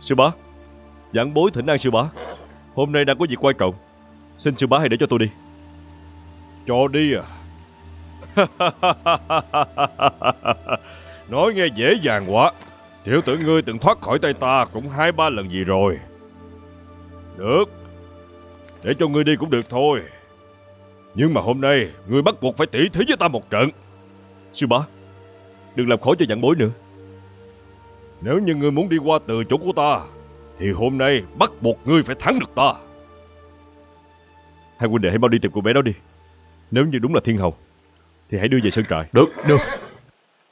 Sư bá Giảng bối thỉnh an sư bá. Hôm nay đang có việc quan trọng Xin sư bá hãy để cho tôi đi. Cho đi à? Nói nghe dễ dàng quá. Tiểu tử ngươi từng thoát khỏi tay ta Cũng hai ba lần gì rồi. Được. Để cho ngươi đi cũng được thôi. Nhưng mà hôm nay Ngươi bắt buộc phải tỉ thí với ta một trận. Sư bá Đừng làm khó cho giảng bối nữa Nếu như ngươi muốn đi qua từ chỗ của ta Thì hôm nay bắt buộc ngươi phải thắng được ta. Hai huynh đệ hãy mau đi tìm cô bé đó đi. Nếu như đúng là thiên hầu Thì hãy đưa về sân trại. Được, được.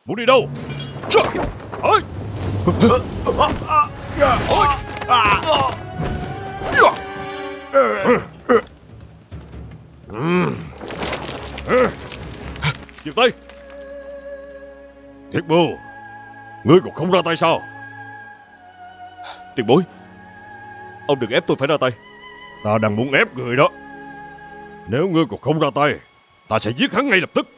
Muốn đi đâu? Trời ơi Dừng tay Thiết bưu Ngươi còn không ra tay sao? Tiền bối, Ông đừng ép tôi phải ra tay. Ta đang muốn ép người đó. Nếu ngươi còn không ra tay, Ta sẽ giết hắn ngay lập tức.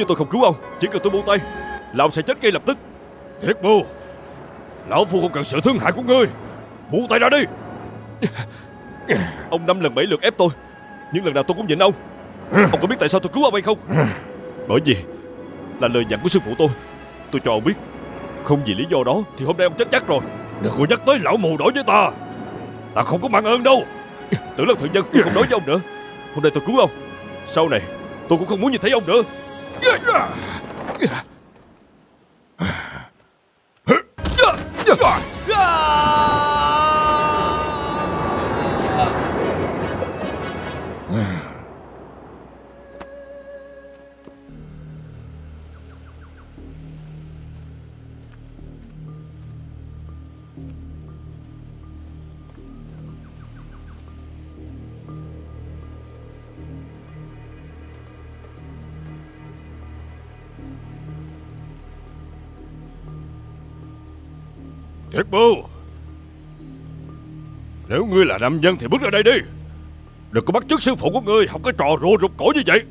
Như tôi không cứu ông, Chỉ cần tôi buông tay Là ông sẽ chết ngay lập tức. Thiệt bưu Lão Phu không cần sự thương hại của ngươi. Buông tay ra đi. Ông năm lần bảy lượt ép tôi Nhưng lần nào tôi cũng nhịn ông. Ông có biết tại sao tôi cứu ông hay không? Bởi vì Là lời dặn của sư phụ tôi. Tôi cho ông biết, Không vì lý do đó Thì hôm nay ông chết chắc rồi. Đừng có nhắc tới lão mù đổi với ta. Ta không có mang ơn đâu. Tưởng là thượng nhân, tôi không nói với ông nữa. Hôm nay tôi cứu ông. Sau này, tôi cũng không muốn nhìn thấy ông nữa. 呀呀呀哎嘿呀呀呀 Thiết bưu Nếu ngươi là nam nhân thì bước ra đây đi. Đừng có bắt chước sư phụ của ngươi Học cái trò rùa rụt cổ như vậy.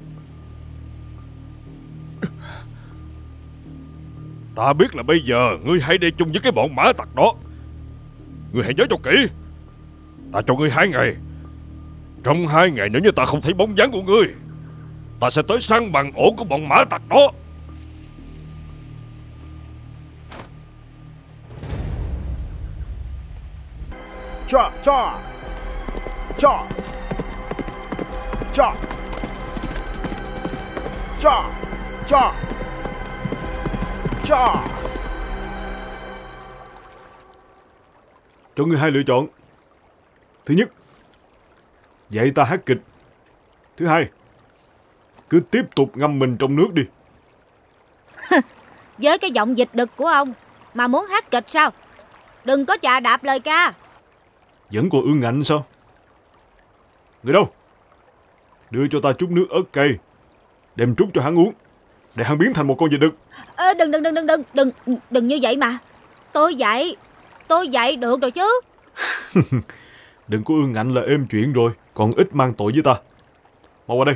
Ta biết là bây giờ Ngươi hay đi chung với cái bọn mã tặc đó. Ngươi hãy nhớ cho kỹ. Ta cho ngươi hai ngày. Trong hai ngày nếu như ta không thấy bóng dáng của ngươi, Ta sẽ tới săn bằng ổ của bọn mã tặc đó. Chọ, chọ. Chọ. Chọ. Chọ. Chọ. Chọ. Cho ngươi hai lựa chọn Thứ nhất Dạy ta hát kịch Thứ hai Cứ tiếp tục ngâm mình trong nước đi Với cái giọng dịch đực của ông Mà muốn hát kịch sao Đừng có chà đạp lời ca Vẫn còn ương ngạnh sao? Người đâu? Đưa cho ta chút nước ớt cây Đem trút cho hắn uống Để hắn biến thành một con vịt đực. Ê, đừng, đừng, đừng, đừng, đừng, đừng, đừng như vậy mà. Tôi dạy Tôi dạy được rồi chứ. Đừng có ương ngạnh là êm chuyện rồi Còn ít mang tội với ta. Mau qua đây.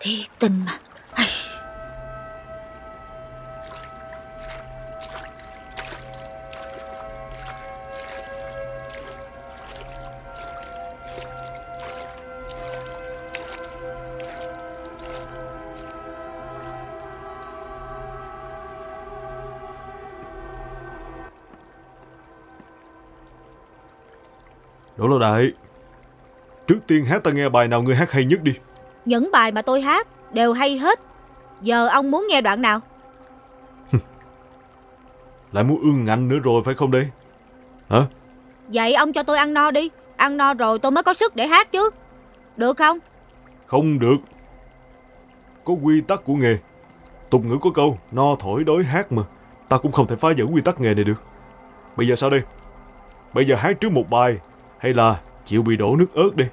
Thiệt tình mà Lão Đại Trước tiên hát ta nghe bài nào ngươi hát hay nhất đi. Những bài mà tôi hát Đều hay hết. Giờ ông muốn nghe đoạn nào? Lại muốn ương ngạnh nữa rồi phải không đây? Hả? Vậy ông cho tôi ăn no đi. Ăn no rồi tôi mới có sức để hát chứ. Được không? Không được. Có quy tắc của nghề. Tục ngữ có câu, no thổi đói hát mà. Ta cũng không thể phá vỡ quy tắc nghề này được. Bây giờ sao đây? Bây giờ hát trước một bài, hay là chịu bị đổ nước ớt đi?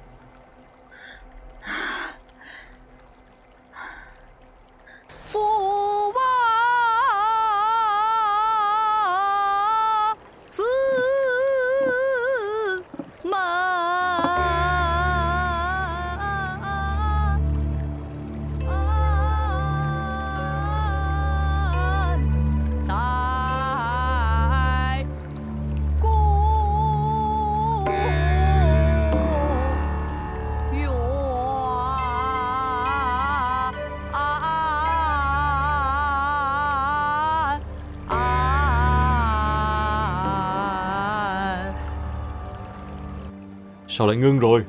Sao lại ngưng rồi?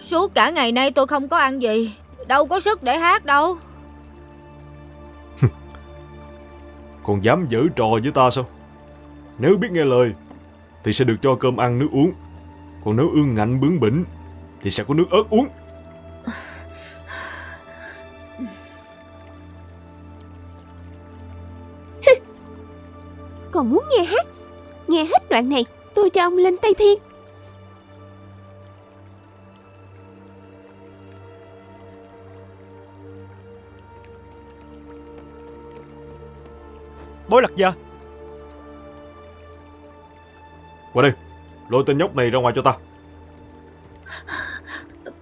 Suốt cả ngày nay tôi không có ăn gì Đâu có sức để hát đâu Còn dám giở trò với ta sao? Nếu biết nghe lời, thì sẽ được cho cơm ăn nước uống. Còn nếu ương ngạnh bướng bỉnh, thì sẽ có nước ớt uống. Còn muốn nghe hát Nghe hết đoạn này Tôi cho ông lên Tây Thiên Bối lạc gia Qua đây, lôi tên nhóc này ra ngoài cho ta.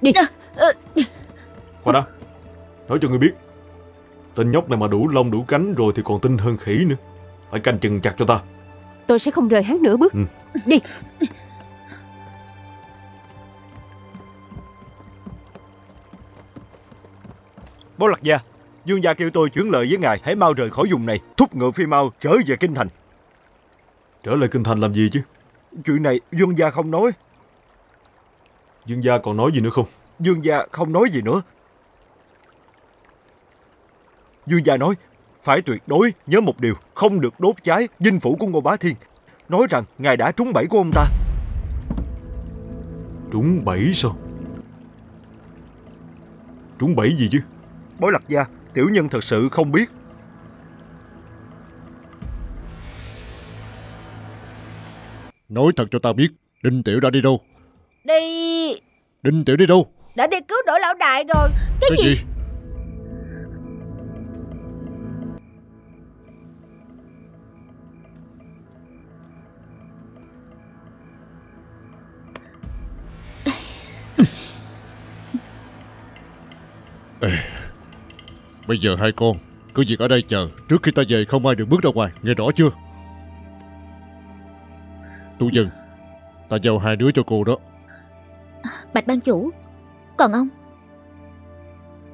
Đi Qua đó, nói cho ngươi biết. Tên nhóc này mà đủ lông đủ cánh rồi thì còn tinh hơn khỉ nữa. Phải canh chừng chặt cho ta. Tôi sẽ không rời hắn nửa bước Ừ. Đi Bối lạc gia Dương gia kêu tôi chuyển lời với ngài Hãy mau rời khỏi vùng này Thúc ngựa phi mau trở về kinh thành Trở lại kinh thành làm gì chứ? Chuyện này Dương gia không nói Dương gia còn nói gì nữa không? Dương gia không nói gì nữa Dương gia nói Phải tuyệt đối nhớ một điều Không được đốt cháy dinh phủ của Ngô Bá Thiên Nói rằng ngài đã trúng bẫy của ông ta Trúng bẫy sao? Trúng bẫy gì chứ? Bối lạc gia Tiểu nhân thật sự không biết Nói thật cho ta biết, Đinh Tiểu đã đi đâu? Đi Đinh Tiểu đi đâu? Đã đi cứu đỗ lão đại rồi Cái, Cái gì? Ê, Bây giờ hai con cứ việc ở đây chờ Trước khi ta về không ai được bước ra ngoài Nghe rõ chưa? Tu dân Ta giao hai đứa cho cô đó. Bạch ban chủ Còn ông?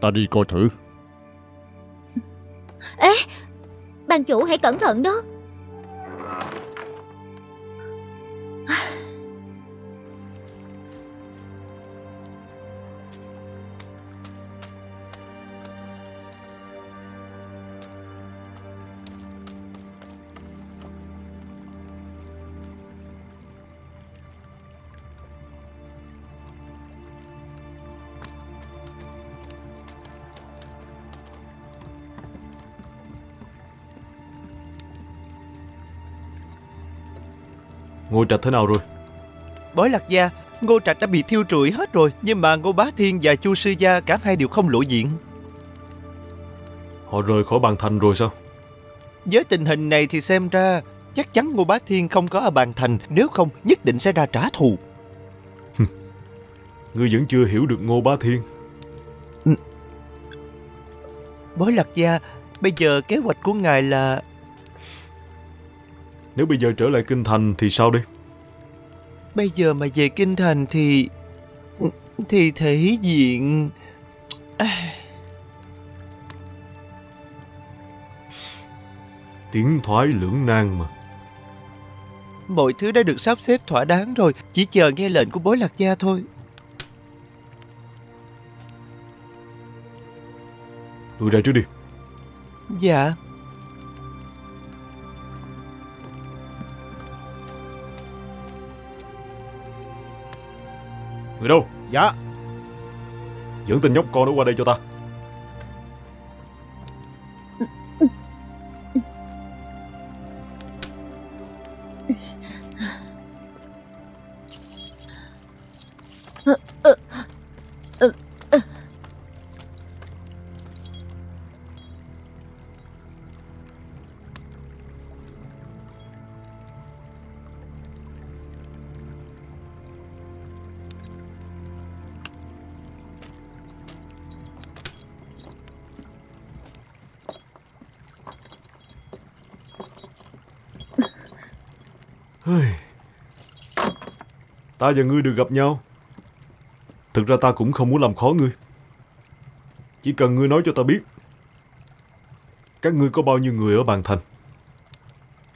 Ta đi coi thử. Ê Ban chủ hãy cẩn thận đó Ngôi trạch thế nào rồi? Bói lạc gia, Ngô Trạch đã bị thiêu trụi hết rồi, nhưng mà Ngô Bá Thiên và Chu Sư Gia cả hai đều không lộ diện. Họ rời khỏi bàn thành rồi sao? Với tình hình này thì xem ra chắc chắn Ngô Bá Thiên không có ở bàn thành, nếu không nhất định sẽ ra trả thù. Ngươi vẫn chưa hiểu được Ngô Bá Thiên. Bói lạc gia, bây giờ kế hoạch của ngài là Nếu bây giờ trở lại kinh thành thì sao đây? Bây giờ mà về kinh thành thì thì thể diện Tiến thoái lưỡng nan mà. mọi thứ đã được sắp xếp thỏa đáng rồi, chỉ chờ nghe lệnh của bói lạc gia thôi. Ngươi ra trước đi. Dạ. Người đâu? Dạ Dẫn tên nhóc con nó qua đây cho ta. Ta và ngươi được gặp nhau. Thực ra ta cũng không muốn làm khó ngươi. Chỉ cần ngươi nói cho ta biết. Các ngươi có bao nhiêu người ở bàn thành?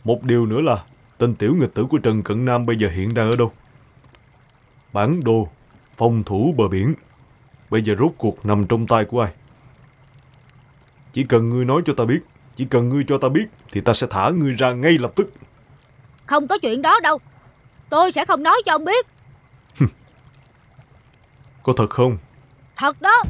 Một điều nữa là tên tiểu nghịch tử của Trần Cận Nam bây giờ hiện đang ở đâu? Bản đồ, phòng thủ bờ biển. Bây giờ rốt cuộc nằm trong tay của ai? Chỉ cần ngươi nói cho ta biết, chỉ cần ngươi cho ta biết thì ta sẽ thả ngươi ra ngay lập tức. Không có chuyện đó đâu Tôi sẽ không nói cho ông biết có thật không? Thật đó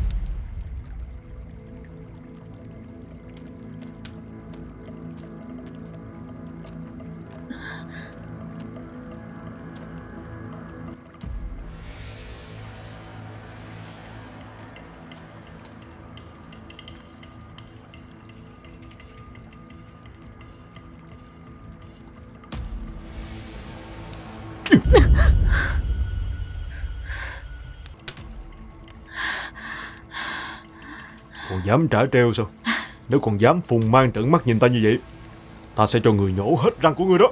dám trả treo sao? Nếu còn dám phùng mang trợn mắt nhìn ta như vậy, ta sẽ cho người nhổ hết răng của ngươi đó.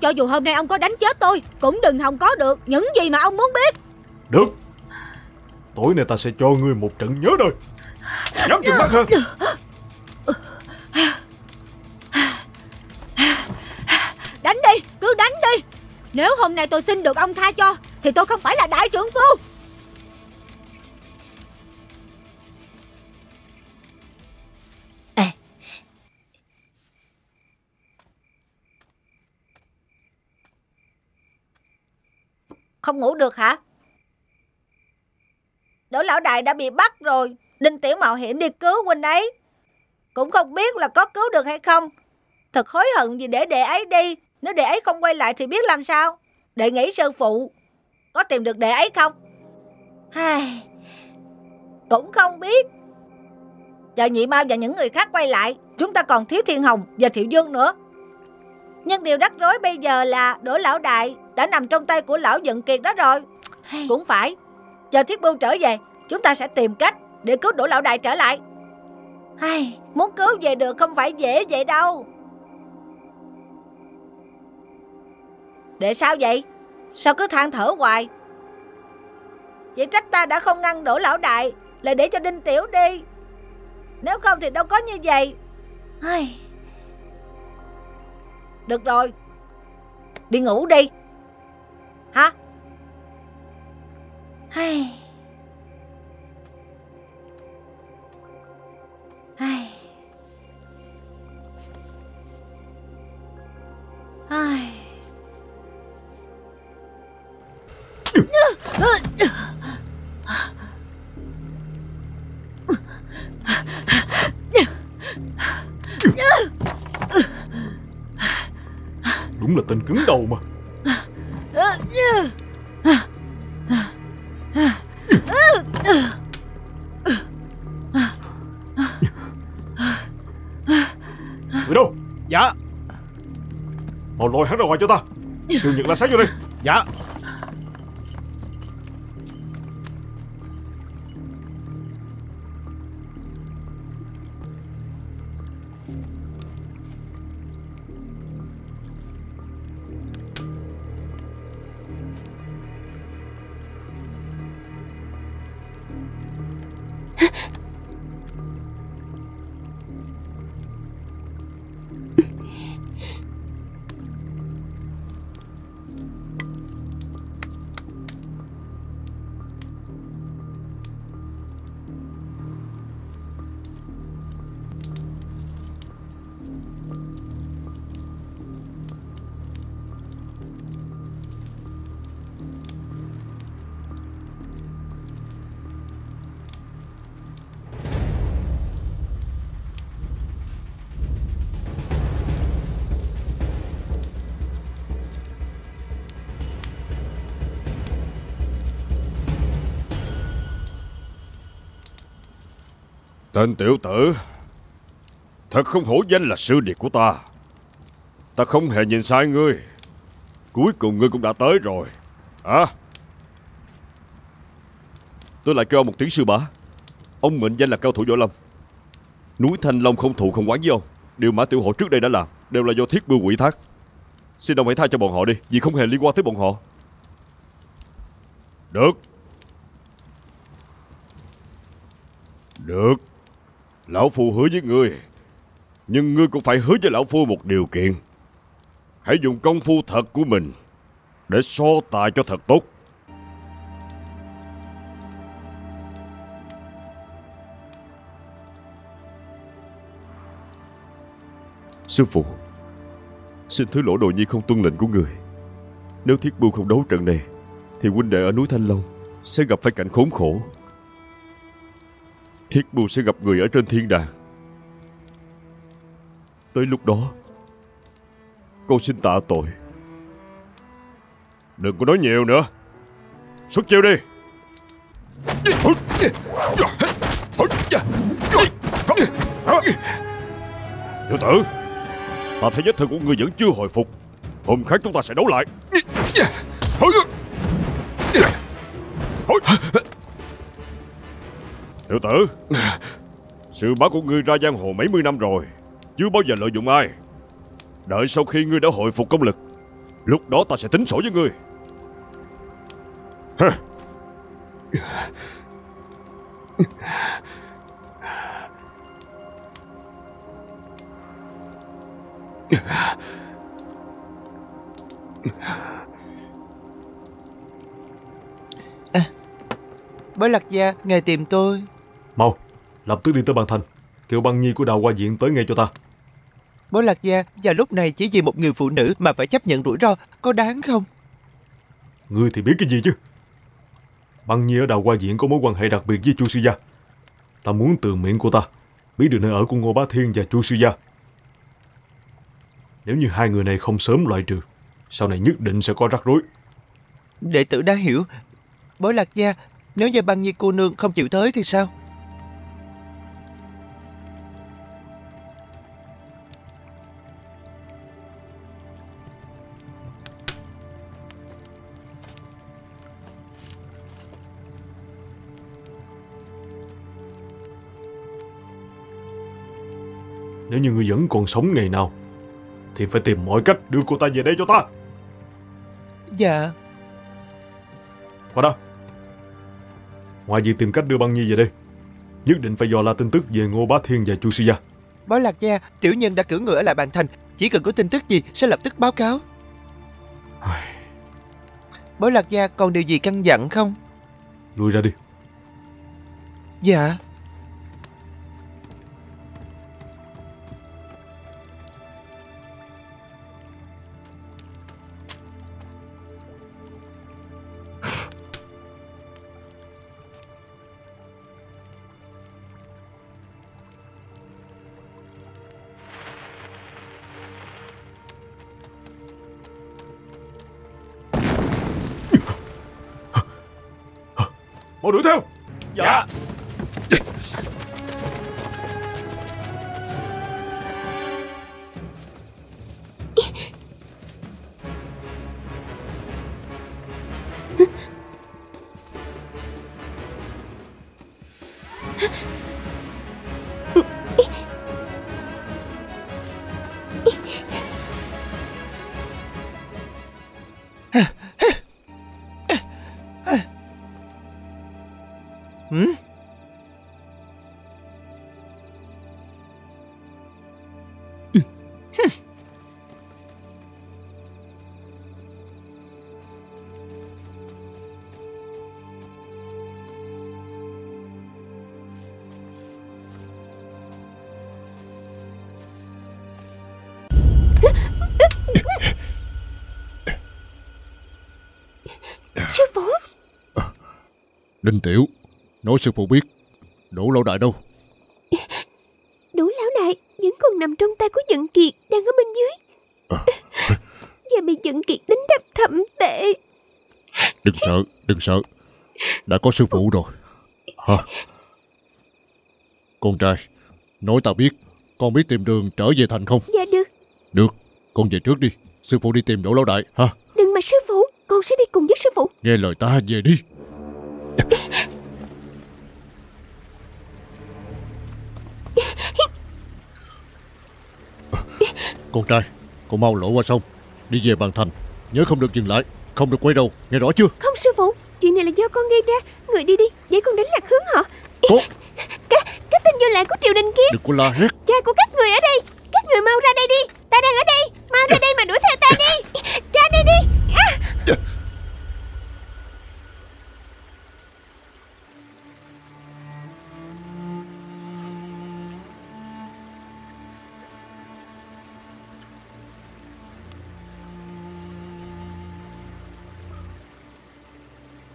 Cho dù hôm nay ông có đánh chết tôi Cũng đừng hòng có được những gì mà ông muốn biết Được. Tối nay ta sẽ cho ngươi một trận nhớ đời. Dám chừng mắt hơn. Đánh đi, cứ đánh đi Nếu hôm nay tôi xin được ông tha cho Thì tôi không phải là đại trưởng phu Không ngủ được hả? Đỗ lão đại đã bị bắt rồi. Đinh Tiểu mạo hiểm đi cứu huynh ấy. Cũng không biết là có cứu được hay không. Thật hối hận vì để đệ ấy đi. Nếu đệ ấy không quay lại thì biết làm sao. Đệ nghĩ sư phụ có tìm được đệ ấy không? Ai... Cũng không biết. Chờ nhị mau và những người khác quay lại. Chúng ta còn thiếu Thiên Hồng và Thiệu Dương nữa. Nhưng điều rắc rối bây giờ là Đỗ lão đại đã nằm trong tay của lão giận kiệt đó rồi. Cũng phải. Chờ thiết bưu trở về, chúng ta sẽ tìm cách để cứu Đỗ lão đại trở lại. Hay, muốn cứu về được không phải dễ vậy đâu. Để sao vậy? Sao cứ than thở hoài? Chỉ trách ta đã không ngăn Đỗ lão đại, lại để cho Đinh Tiểu đi. Nếu không thì đâu có như vậy. Ai... Được rồi Đi ngủ đi Hả? Hay Hay Ai. Đúng là tên cứng đầu mà. Người đâu? Dạ Mau lôi hắn ra ngoài cho ta. Trường Nhật là sáng vô đi. Dạ Tên tiểu tử. Thật không hổ danh là sư điệt của ta. Ta không hề nhìn sai ngươi. Cuối cùng ngươi cũng đã tới rồi. Hả Tôi lại kêu ông một tiếng sư bá. Ông mệnh danh là cao thủ võ lâm. Núi Thanh Long không thù không quán với ông. Điều Mã Tiểu Hộ trước đây đã làm Đều là do thiết bưu quỷ thác. Xin ông hãy tha cho bọn họ đi, Vì không hề liên quan tới bọn họ. Được. Được. Lão Phu hứa với ngươi, Nhưng ngươi cũng phải hứa với Lão Phu một điều kiện. Hãy dùng công phu thật của mình Để so tài cho thật tốt. Sư phụ, Xin thứ lỗi đồ nhi không tuân lệnh của người. Nếu thiết bưu không đấu trận này, Thì huynh đệ ở núi Thanh Long Sẽ gặp phải cảnh khốn khổ. Thiết bưu sẽ gặp người ở trên thiên đàng. Tới lúc đó Con xin tạ tội. Đừng có nói nhiều nữa. Xuất chiêu đi. Tiểu tử, Ta thấy vết thương của ngươi vẫn chưa hồi phục. Hôm khác chúng ta sẽ đấu lại. Tiểu tử Sư bá của ngươi ra giang hồ mấy mươi năm rồi Chưa bao giờ lợi dụng ai Đợi sau khi ngươi đã hồi phục công lực Lúc đó ta sẽ tính sổ với ngươi Hả? À, Bối lạc gia, ngài tìm tôi. Mau, lập tức đi tới bàn thành. Kêu băng nhi của đào qua diện tới ngay cho ta. Bối lạc gia, vào lúc này chỉ vì một người phụ nữ mà phải chấp nhận rủi ro, có đáng không? Ngươi thì biết cái gì chứ? Băng nhi ở đào qua diện có mối quan hệ đặc biệt với chu sư gia. Ta muốn từ miệng của ta biết được nơi ở của Ngô Bá Thiên và chu sư gia. Nếu như hai người này không sớm loại trừ, sau này nhất định sẽ có rắc rối. Đệ tử đã hiểu. Bối lạc gia, nếu như băng nhi cô nương không chịu tới thì sao? Nếu như ngươi vẫn còn sống ngày nào, thì phải tìm mọi cách đưa cô ta về đây cho ta. Dạ. Qua đó. Ngoài việc tìm cách đưa băng nhi về đây, nhất định phải dò la tin tức về Ngô Bá Thiên và Chu Sư Gia. Bối lạc gia, tiểu nhân đã cử người ở lại bàn thành. Chỉ cần có tin tức gì sẽ lập tức báo cáo. Bối lạc gia còn điều gì căn dặn không? Lui ra đi. Dạ. 嗯。Đinh Tiểu Nói sư phụ biết Đỗ lão đại đâu? Đủ lão đại Vẫn còn nằm trong tay của Dận Kiệt Đang ở bên dưới. À. Và bị Dận Kiệt đánh đập thậm tệ. Đừng sợ Đừng sợ. Đã có sư phụ rồi. Hả Con trai Nói tao biết Con biết tìm đường trở về thành không? Dạ được. Được Con về trước đi. Sư phụ đi tìm Đỗ lão đại ha. Đừng mà sư phụ Con sẽ đi cùng với sư phụ. Nghe lời ta về đi Con trai Con mau lộ qua sông Đi về bàn thành. Nhớ không được dừng lại Không được quay đầu Nghe rõ chưa? Không sư phụ Chuyện này là do con gây ra. Người đi đi Để con đánh lạc hướng họ. Tốt Các, các tên vô lại của triều đình kia. Đừng có la hét. Cha của các người ở đây Các người mau ra đây đi. Ta đang ở đây Mau ra đây mà đuổi theo ta đi. Ra đây đi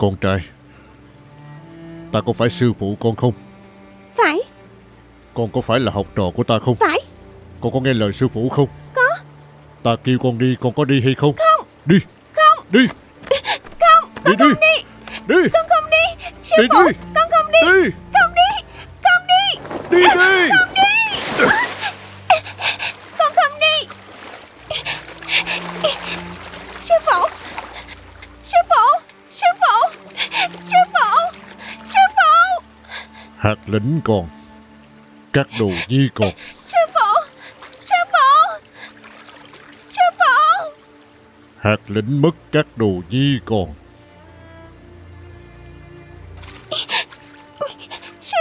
Con trai. Ta có phải sư phụ con không? Phải. Con có phải là học trò của ta không? Phải. Con có nghe lời sư phụ không? Có. Ta kêu con đi Con có đi hay không? Không. Đi. Không. Đi. Không. Đi đi. Đi. Con không đi. Sư Đi, phụ đi. Con không đi. Đi. Không đi. Không đi. Đi đi. Không đi. Con không đi. Sư phụ Hạt lĩnh còn. Các đồ nhi còn. Sư phụ! Sư phụ! Sư phụ! Hạt lĩnh mất các đồ nhi còn. Sư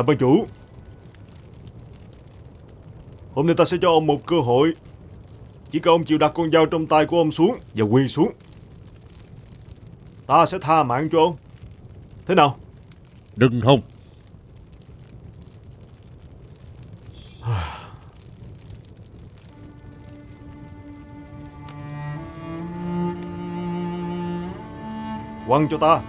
Bạch ban chủ. Hôm nay ta sẽ cho ông một cơ hội. Chỉ cần ông chịu đặt con dao trong tay của ông xuống Và quỳ xuống Ta sẽ tha mạng cho ông. Thế nào? Đừng hòng. Quăng cho ta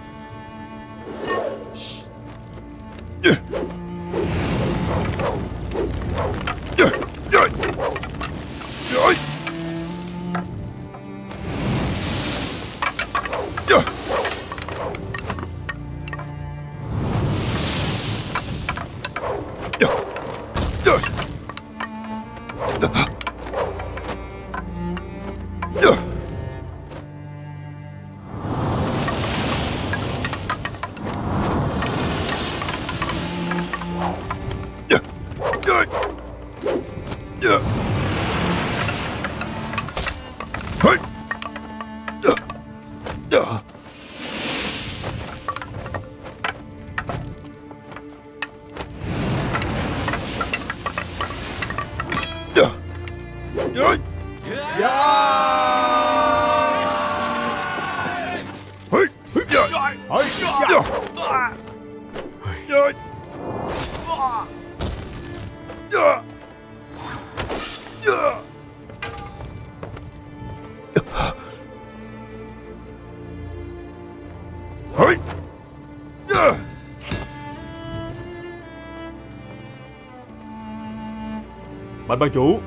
Bạch ban chủ,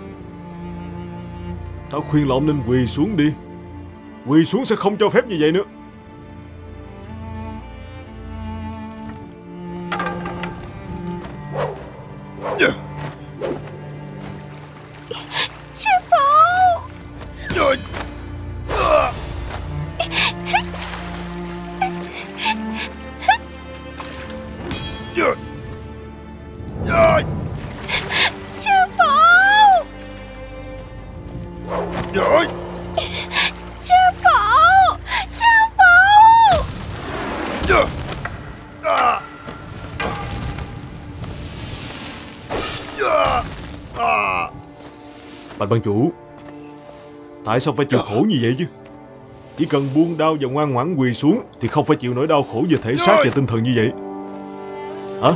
Tao khuyên là ông nên quỳ xuống đi. Quỳ xuống sẽ không cho phép như vậy nữa. Bạch ban chủ. Tại sao phải chịu khổ như vậy chứ? Chỉ cần buông đau và ngoan ngoãn quỳ xuống Thì không phải chịu nỗi đau khổ về thể xác và tinh thần như vậy. Hả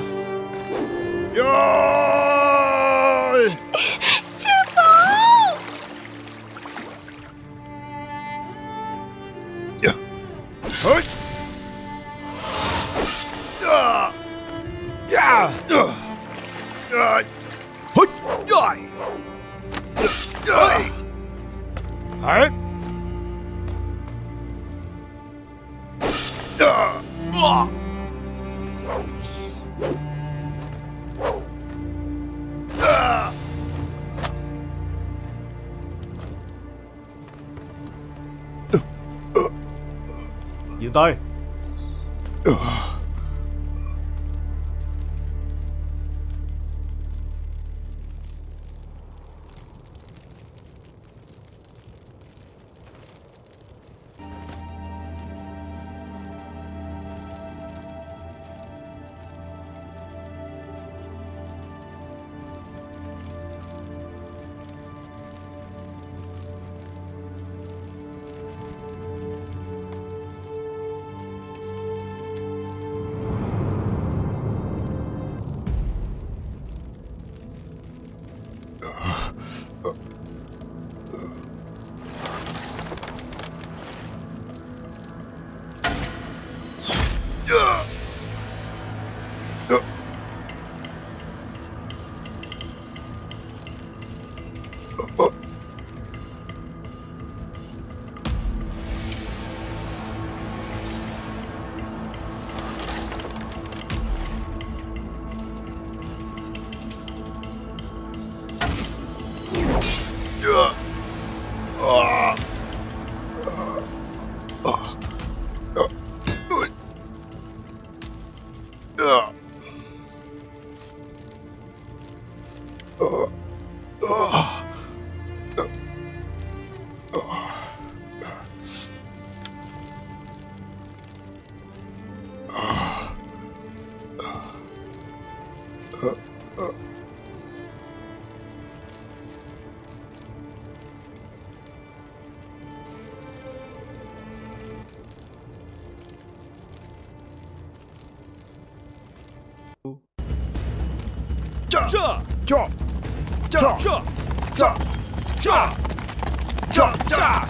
Chà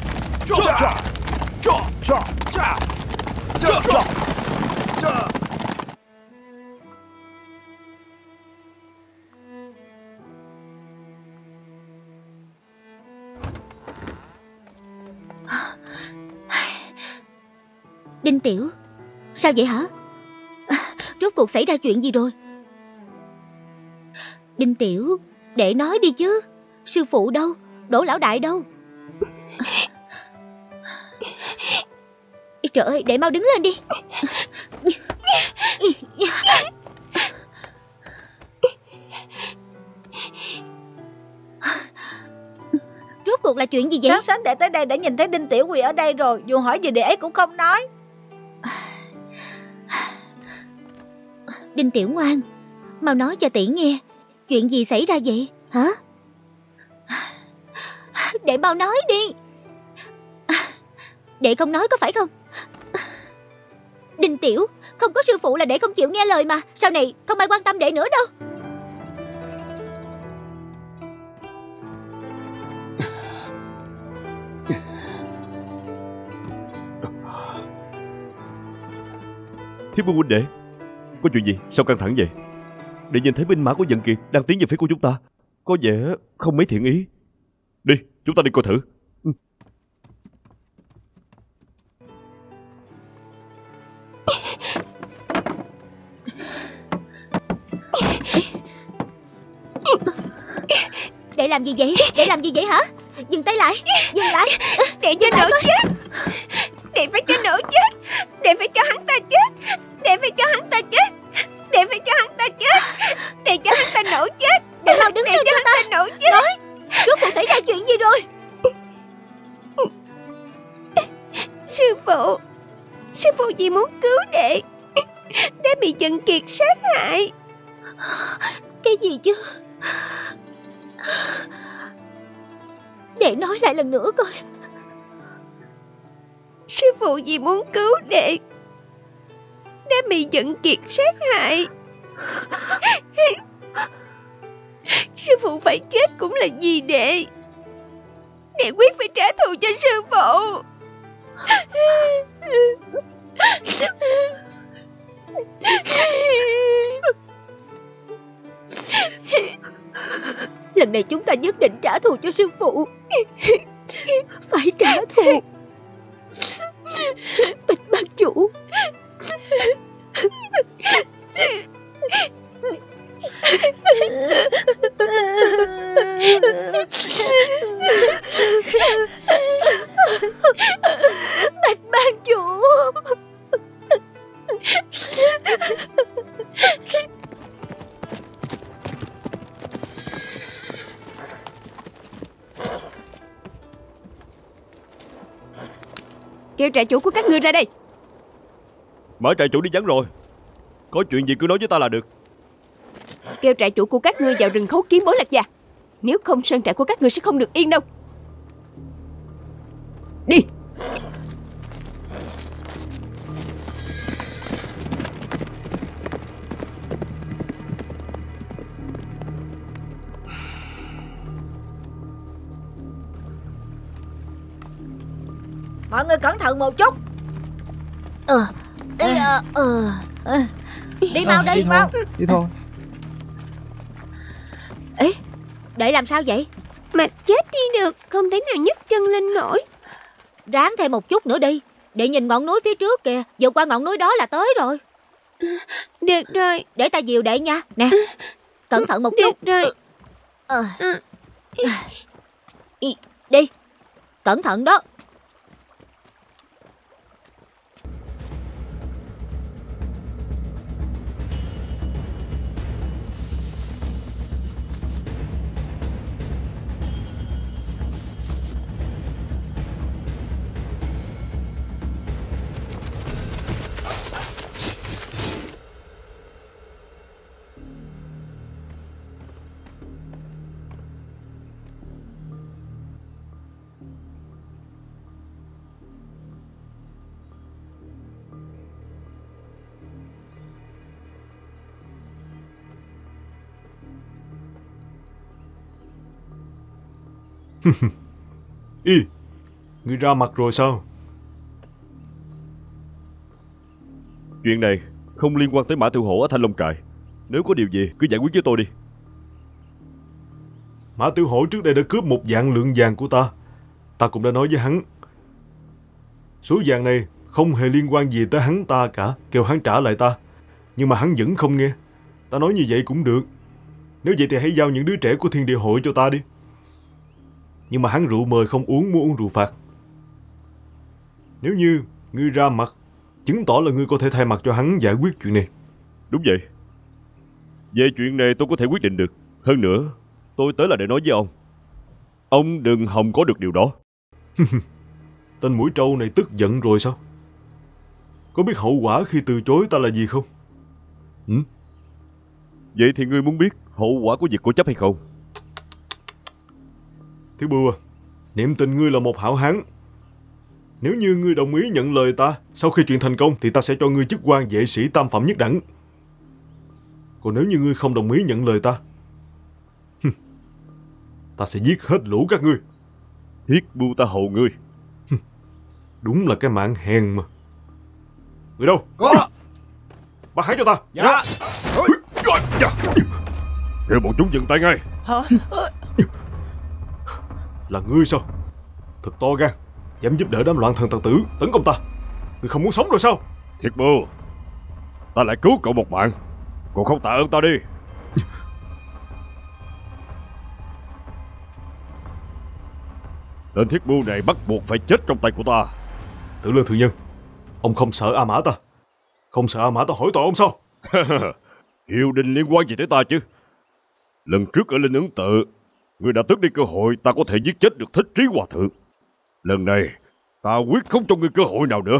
Đinh Tiểu Sao vậy hả? À, Rốt cuộc xảy ra chuyện gì rồi? Đinh Tiểu Để nói đi chứ. Sư phụ đâu? Đỗ lão đại đâu? Trời ơi để mau đứng lên đi. Rốt cuộc là chuyện gì vậy? Sáng sớm để tới đây đã nhìn thấy Đinh Tiểu Quỳ ở đây rồi Dù hỏi gì đệ ấy cũng không nói. Đinh Tiểu ngoan Mau nói cho tỷ nghe Chuyện gì xảy ra vậy? Hả? Để mau nói đi. Để không nói có phải không Đinh Tiểu, Không có sư phụ là để không chịu nghe lời mà. Sau này không ai quan tâm đệ nữa đâu. Thiếp quân huynh đệ, Có chuyện gì? Sao căng thẳng vậy? Để nhìn thấy binh mã của dân kiệt Đang tiến về phía của chúng ta, Có vẻ không mấy thiện ý. Đi, chúng ta đi coi thử. Làm gì vậy? Để làm gì vậy hả? Dừng tay lại Dừng lại. Để cho nổ chết. Để phải cho nổ chết. Để phải cho hắn ta chết. Để phải cho hắn ta chết. Để phải cho hắn ta chết. Để cho hắn ta nổ chết. Để mau đứng Để lên cho hắn ta. nổ chết. Nói Rốt cuộc xảy ra chuyện gì rồi? Sư phụ Sư phụ chỉ muốn cứu đệ Đệ bị Trần Kiệt sát hại. Cái gì chứ Đệ nói lại lần nữa coi. Sư phụ vì muốn cứu đệ Đã bị giận kiệt sát hại. Sư phụ phải chết cũng là vì đệ. Đệ quyết phải trả thù cho sư phụ. Lần này chúng ta nhất định trả thù cho sư phụ. Phải trả thù. Bạch bác chủ. Kêu trại chủ của các ngươi ra đây. Mở trại chủ đi vắng rồi. Có chuyện gì cứ nói với ta là được. Kêu trại chủ của các ngươi vào rừng khấu kiến bối lạc già Nếu không sơn trại của các ngươi sẽ không được yên đâu thận một chút. Ờ Ờ Ờ. Đi mau Ờ, đi, thôi, mau. Đi thôi. Ê Đệ làm sao vậy? Mà chết đi được Không thể nào nhấc chân lên nổi. Ráng thêm một chút nữa đi Đệ nhìn ngọn núi phía trước kìa Vượt qua ngọn núi đó là tới rồi. Được rồi. Để ta dìu đệ nha. Nè Cẩn thận một Được chút. rồi. Ờ. Đi, Đi Cẩn thận đó Y Ngươi ra mặt rồi sao? Chuyện này không liên quan tới Mã Tiêu Hổ ở Thanh Long Trại. Nếu có điều gì cứ giải quyết với tôi đi. Mã Tiêu Hổ trước đây đã cướp một dạng lượng vàng của ta. Ta cũng đã nói với hắn. Số vàng này không hề liên quan gì tới hắn ta cả Kêu hắn trả lại ta. Nhưng mà hắn vẫn không nghe. Ta nói như vậy cũng được. Nếu vậy thì hãy giao những đứa trẻ của thiên địa hội cho ta đi Nhưng mà hắn rượu mời không uống mua uống rượu phạt. Nếu như ngươi ra mặt Chứng tỏ là ngươi có thể thay mặt cho hắn giải quyết chuyện này. Đúng vậy. Về chuyện này tôi có thể quyết định được. Hơn nữa Tôi tới là để nói với ông. Ông đừng hòng có được điều đó. Tên mũi trâu này tức giận rồi sao? Có biết hậu quả khi từ chối ta là gì không? Vậy thì ngươi muốn biết hậu quả của việc cố chấp hay không Thiếu bưu à Niệm tình ngươi là một hảo hán. Nếu như ngươi đồng ý nhận lời ta Sau khi chuyện thành công Thì ta sẽ cho ngươi chức quan vệ sĩ tam phẩm nhất đẳng. Còn nếu như ngươi không đồng ý nhận lời ta Ta sẽ giết hết lũ các ngươi. Thiết bưu ta hầu ngươi. Đúng là cái mạng hèn mà. Người đâu? Có. Bắt hắn cho ta. Dạ. Kêu bọn chúng dừng tay ngay Là ngươi sao? Thật to gan Dám giúp đỡ đám loạn thần tàn tử Tấn công ta. Ngươi không muốn sống rồi sao? Thiệt bưu Ta lại cứu cậu một mạng Còn không tạ ơn ta đi. Tên thiết bưu này bắt buộc phải chết trong tay của ta. Tử lương thượng nhân Ông không sợ A Mã ta. Không sợ A Mã ta hỏi tội ông sao? Triều đình liên quan gì tới ta chứ? Lần trước ở Linh Ứng Tự Ngươi đã tước đi cơ hội ta có thể giết chết được thích trí hòa thượng. Lần này, ta quyết không cho ngươi cơ hội nào nữa.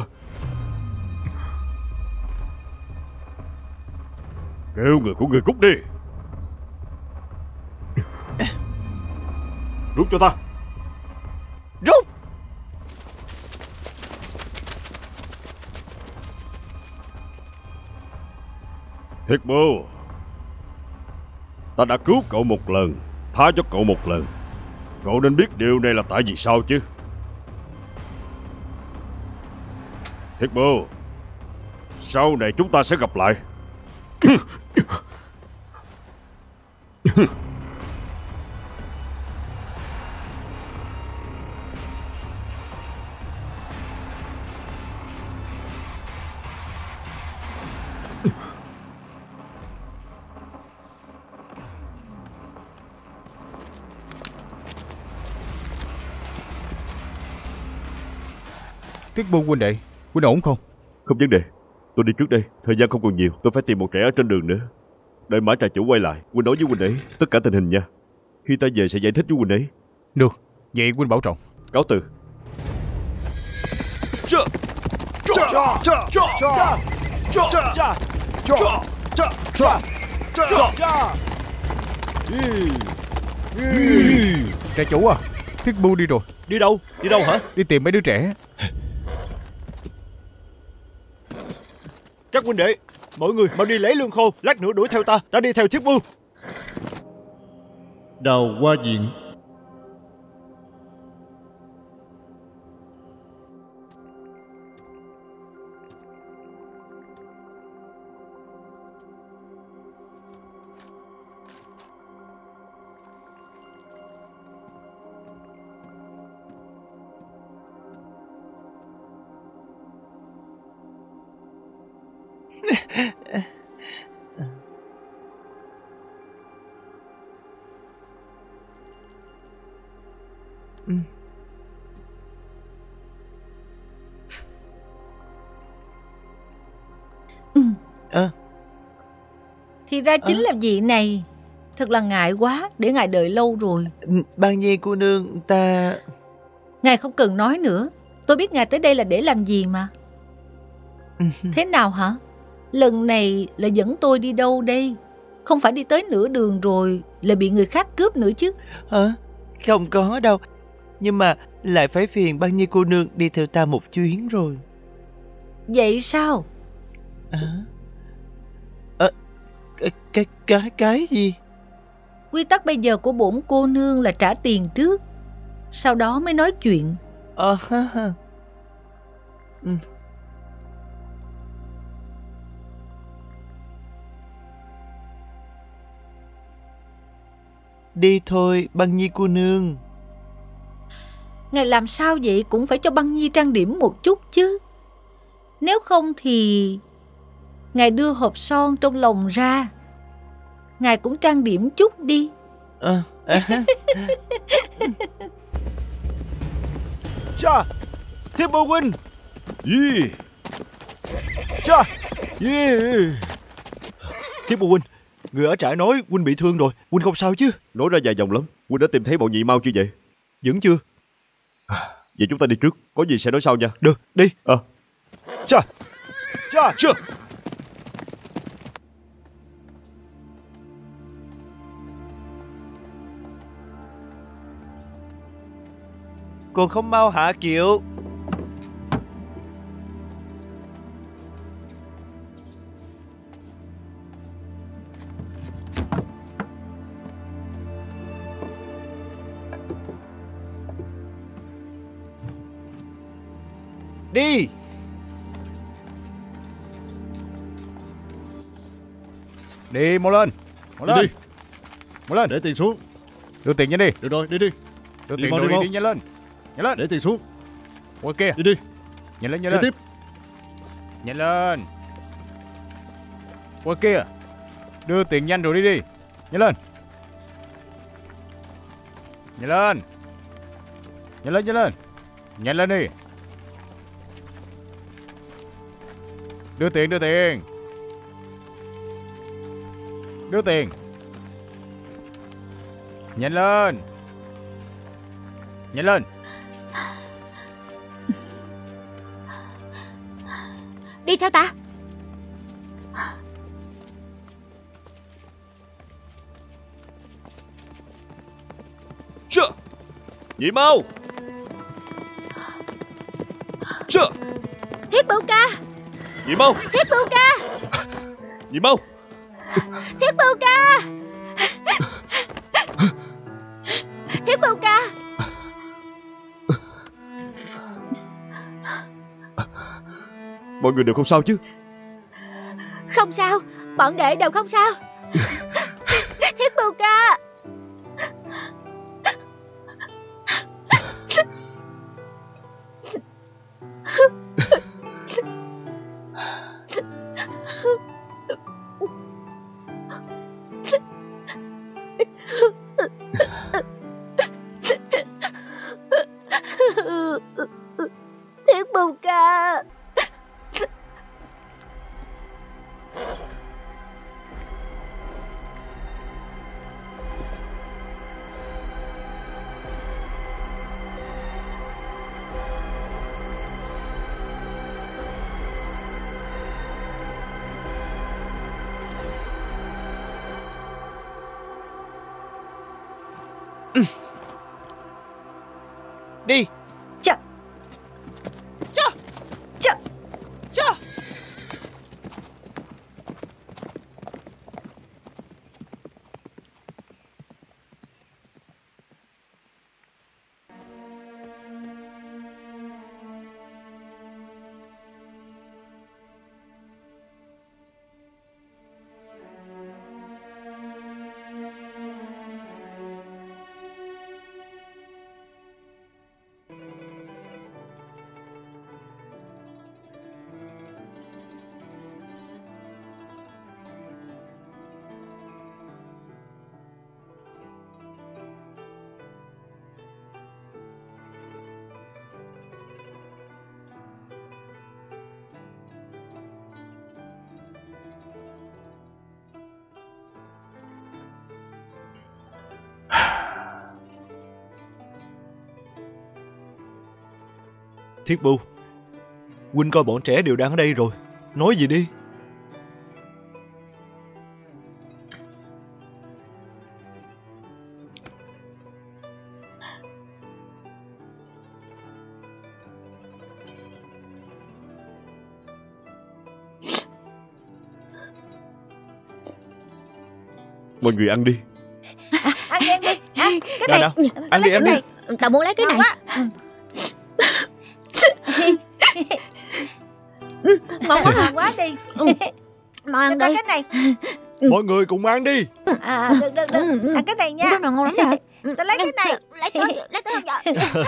Kêu người của ngươi cút đi. Rút cho ta. Rút! Thiệt bưu Ta đã cứu cậu một lần Tha cho cậu một lần. Cậu nên biết điều này là tại vì sao chứ? Thiết bưu Sau này chúng ta sẽ gặp lại. Bưu huynh đệ, huynh ổn không? Không vấn đề. Tôi đi trước đây. Thời gian không còn nhiều. Tôi phải tìm một trẻ ở trên đường nữa. Đợi mã trà chủ quay lại. Huynh nói với huynh ấy tất cả tình hình nha. Khi ta về sẽ giải thích với huynh ấy. Được, vậy huynh bảo trọng. Cáo từ. Chà, chà, chà, chà, chà, chà, chà, chà, chà, chà, chà. Trà chủ à, Thiết Bưu đi rồi. Đi đâu? Đi đâu hả? Đi tìm mấy đứa trẻ. Các huynh đệ, mọi người mau đi lấy lương khô, lát nữa đuổi theo ta, ta đi theo thiếp vương. Đào hoa diện. Ra chính là vị này. Thật là ngại quá, để ngài đợi lâu rồi. Ban nhi cô nương ta... Ngài không cần nói nữa. Tôi biết ngài tới đây là để làm gì mà. Thế nào hả? Lần này là dẫn tôi đi đâu đây? Không phải đi tới nửa đường rồi là bị người khác cướp nữa chứ. Hả? Không có đâu. Nhưng mà lại phải phiền Ban nhi cô nương đi theo ta một chuyến rồi. Vậy sao? À? À, cái, cái, cái, cái gì? Quy tắc bây giờ của bổn cô nương là trả tiền trước. Sau đó mới nói chuyện. Ờ ha ha. Ừ. Đi thôi, băng nhi cô nương. Ngài làm sao vậy cũng phải cho băng nhi trang điểm một chút chứ. Nếu không thì... Ngài đưa hộp son trong lòng ra. Ngài cũng trang điểm chút đi. À, ha. Cha, thiết bưu huynh. Yeah. Cha, yeah. Thiết bưu huynh, người ở trại nói huynh bị thương rồi, huynh không sao chứ? Nói ra dài dòng lắm. Huynh đã tìm thấy bọn nhị mau chưa vậy? Vẫn chưa. Vậy chúng ta đi trước. Có gì sẽ nói sau nha. Được, đi. Ờ. Cha, cha, Chưa. Còn không mau hạ kiệu. Đi! Đi, mau lên. Mau Đi lên. đi Mau lên. Để tiền xuống Đưa tiền nhanh đi. Được rồi đi đi Đưa Đi tiền mau, đi đi, đi nhanh lên. Nhanh lên. Để tiền xuống Qua kia. Đi đi Nhanh lên, nhanh Đi lên. tiếp Nhanh lên. Qua kia. Đưa tiền nhanh rồi đi đi. Nhanh lên. Nhanh lên. Nhanh lên, nhanh lên. Nhanh lên đi. Đưa tiền, đưa tiền. Đưa tiền. Nhanh lên. Nhanh lên. Theo ta Chưa. Nhị mau. Chưa. Thiết bưu ca Nhị mau. Thiết bưu ca Nhị mau. Thiết bưu ca Mọi người đều không sao chứ? Không sao Bọn đệ đều không sao Thiết Bưu. Huynh coi bọn trẻ đều đang ở đây rồi. Nói gì đi. Mọi người ăn đi. Ăn đi ăn đi. À, Cái Nào. Này nào Ăn lấy đi ăn cái đi. này. Tao muốn lấy cái này. Quá. Ngon quá Ngon quá đi. Mà ăn Cho ta đi. cái này. Mọi người cùng ăn đi. À được được được. Ăn cái này nha. Cái này ngon lắm nè Ta lấy cái này. Lấy tới Lấy không vậy